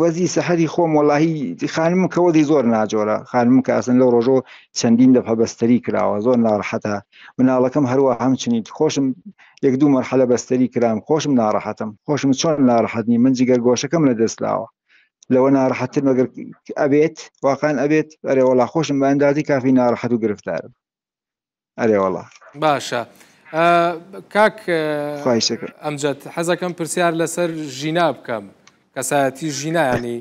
وەزی سەحری خۆم وەڵی خانم کە وەزی زۆر ناجۆرە خانم کە ئاسن لەو ڕۆژۆ چەندین دەفە بەستری کراوە زۆر ناڕحەتە مناڵەکەم هەروە هەمچنیت خۆشم یەک دوو مەرحەلە بەستری کرام خۆشم ناڕەحەتم خۆشم چۆن ناڕحەتنی من جگەر گۆشەکەم لە دەستلاوە لەوە ناڕحەتتر مەگەر ئەبێت واقعان ئەبێت ئەرێ وڵا خۆشم بە ئەندازی کافی ناڕحەت و گرفتارم ئەرێ وەڵا باشە کاک ئەمجد حەزەکەم پرسیار لەسەر ژینا بکەم کەسایەتی ژینایانی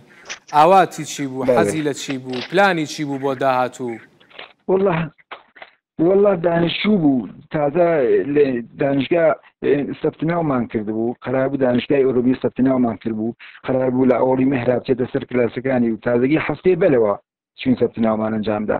ئاواتی چی بوو حەزی لە چی بوو پلانی چی بوو بۆ داهاتوو والله والله دانیشتوو بوو تازە دانیشگا سەفتناومان کردبوو قرار بوو دانیشگای ئۆرۆبی سەفتناومان کرد بوو قرار بوو لە ئەوڵی مهرابچێتە سەر کلاسەکانی و تازگی هەفتێ بەرەوە چین سەفتناومان ئەنجامدا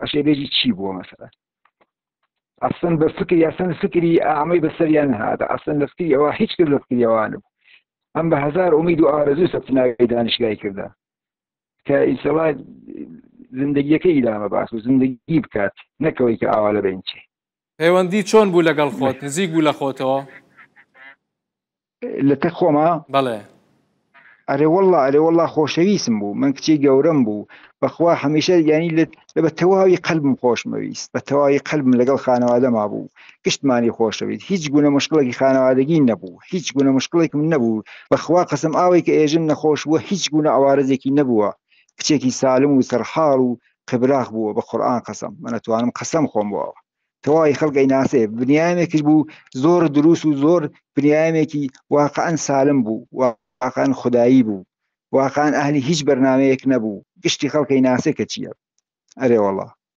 ئەشێ بێژی چی بووە مەسەرە ئەسن بە فکر یاسن فکری ئامەی بەسەریان هاتە ئەسن لە فکری ئەوە هیچ کرد لە فکری ئەوانە بوو ئەم بە هزار ئومید و ئارەزوو سەفناوی دانیشگای کردا کە ئیسەڵا زندگیەکە ئیدامە باس و زندگی بکات نەکەوەی کە ئاوا لە بینچێ پەیوەندی چۆن بوو لەگەڵ خۆت نزیک بوو لە خۆتەوە لە تەک خۆما بەڵێ ئەرێ والله ئەرێ والله خۆشەویستم بوو من کچی گەورەم بوو بەخوا هەمیشە یانی لە بە تەواوی قەلبم خۆشمەویست بە تەواوی قەلبم لەگەڵ خانەوادەما بوو گشتمانی خۆشەویت هیچ گونە مشکڵێکی خانەوادەگی نەبوو هیچ گونە مشکڵێکم نەبوو بەخوا قسم ئاوی کە ئێژم نەخۆش بووە هیچ گونە ئاوارزێکی نەبووە کچێکی سالم و سەرحاڵ و قبراخ بووە بە قورآان قسم منەتوانم قسم خۆم بۆەوە تەواوی خەڵک ئەیناسێ بنیامێکیش بوو زۆر دروست و زۆر بنیامێکی واقعەن سالم بوو واقعەن خودایی بوو واقعەن ئەهلی هیچ بەرنمەیەک نەبوو گشتی خەڵکەی ناسێ کە چییە ئەرێ وەڵا